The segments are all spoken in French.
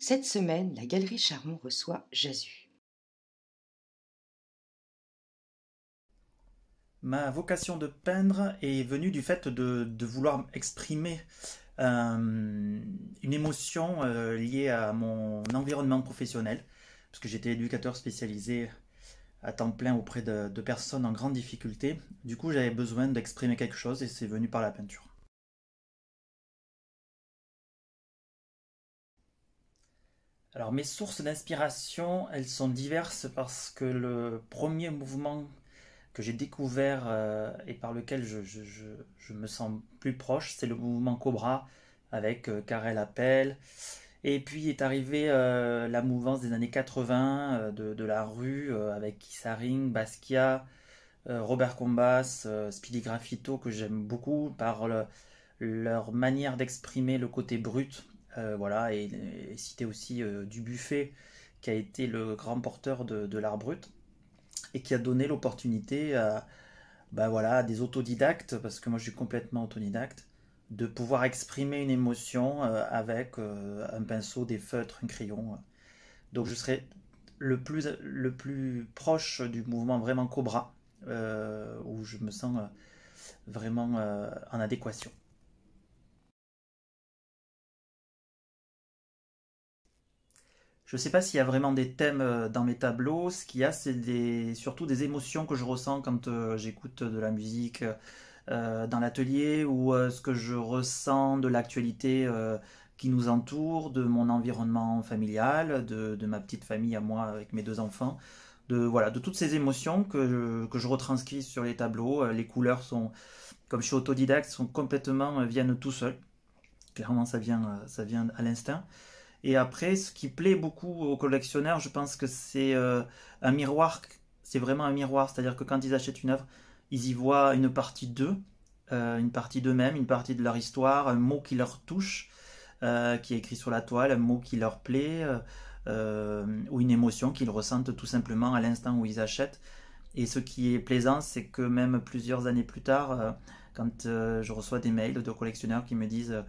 Cette semaine, la Galerie Charmont reçoit Jasu. Ma vocation de peindre est venue du fait de, vouloir exprimer euh, une émotion euh, liée à mon environnement professionnel, parce que j'étais éducateur spécialisé à temps plein auprès de, de personnes en grande difficulté. Du coup, j'avais besoin d'exprimer quelque chose et c'est venu par la peinture. Alors mes sources d'inspiration, elles sont diverses parce que le premier mouvement que j'ai découvert euh, et par lequel je, me sens plus proche, c'est le mouvement Cobra avec euh, Karel Appel. Et puis est arrivée euh, la mouvance des années 80 de, la rue avec Kissaring, Basquiat, Robert Combas, Speedy Graffito que j'aime beaucoup par leur manière d'exprimer le côté brut euh, voilà, et, citer aussi euh, du buffet qui a été le grand porteur de, l'art brut et qui a donné l'opportunité à, bah voilà, des autodidactes, parce que moi je suis complètement autodidacte, de pouvoir exprimer une émotion euh, avec un pinceau, des feutres, un crayon. Donc je serai le plus, le plus proche du mouvement vraiment Cobra, où je me sens vraiment en adéquation. Je ne sais pas s'il y a vraiment des thèmes euh, dans mes tableaux. Ce qu'il y a, c'est surtout des émotions que je ressens quand euh, j'écoute de la musique euh, dans l'atelier ou ce que je ressens de l'actualité qui nous entoure, de mon environnement familial, de, ma petite famille à moi avec mes deux enfants. De, voilà, de toutes ces émotions que je, retranscris sur les tableaux. Les couleurs sont, comme je suis autodidacte, sont complètement, viennent tout seuls. Clairement, ça vient, ça vient à l'instinct. Et après, ce qui plaît beaucoup aux collectionneurs, je pense que c'est euh, un miroir, c'est vraiment un miroir, c'est-à-dire que quand ils achètent une œuvre, ils y voient une partie d'eux, euh, une partie d'eux-mêmes, une partie de leur histoire, un mot qui leur touche, euh, qui est écrit sur la toile, un mot qui leur plaît, ou une émotion qu'ils ressentent tout simplement à l'instant où ils achètent. Et ce qui est plaisant, c'est que même plusieurs années plus tard, quand je reçois des mails de collectionneurs qui me disent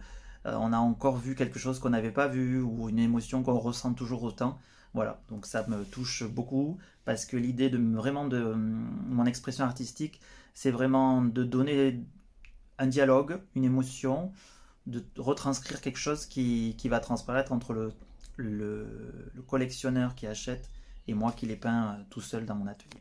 euh, on a encore vu quelque chose qu'on n'avait pas vu ou une émotion qu'on ressent toujours autant. Voilà, donc ça me touche beaucoup parce que l'idée de vraiment de mon expression artistique, c'est vraiment de donner un dialogue, une émotion, de retranscrire quelque chose qui, va transparaître entre le, le collectionneur qui achète et moi qui les peins tout seul dans mon atelier.